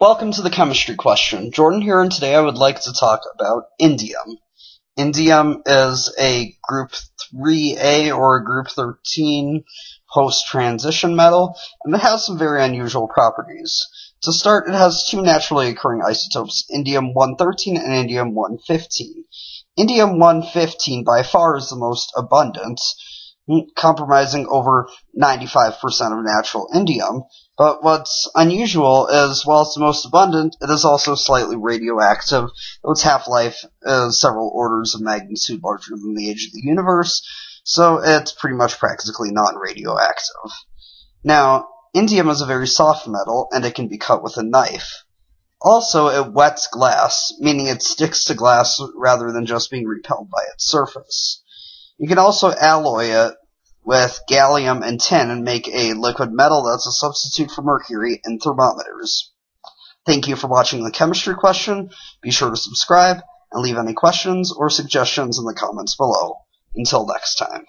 Welcome to the chemistry question. Jordan here, and today I would like to talk about indium. Indium is a group 3A or a group 13 post-transition metal, and it has some very unusual properties. To start, it has two naturally occurring isotopes, indium-113 and indium-115. Indium-115 by far is the most abundant, comprising over 95% of natural indium, but what's unusual is, while it's the most abundant, it is also slightly radioactive, its half-life is several orders of magnitude larger than the age of the universe, so it's pretty much practically non-radioactive. Now, indium is a very soft metal, and it can be cut with a knife. Also, it wets glass, meaning it sticks to glass rather than just being repelled by its surface. You can also alloy it with gallium and tin and make a liquid metal that's a substitute for mercury in thermometers. Thank you for watching the chemistry question. Be sure to subscribe and leave any questions or suggestions in the comments below. Until next time.